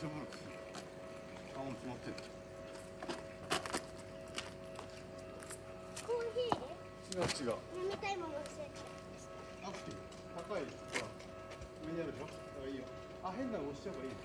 しょうもなくしあもう決まってるコーヒー違う違う。飲みたいもの教えてアクティブ。高い。ほら上にあるでしょ。だからいいよ。あ変なの押しちゃえばいい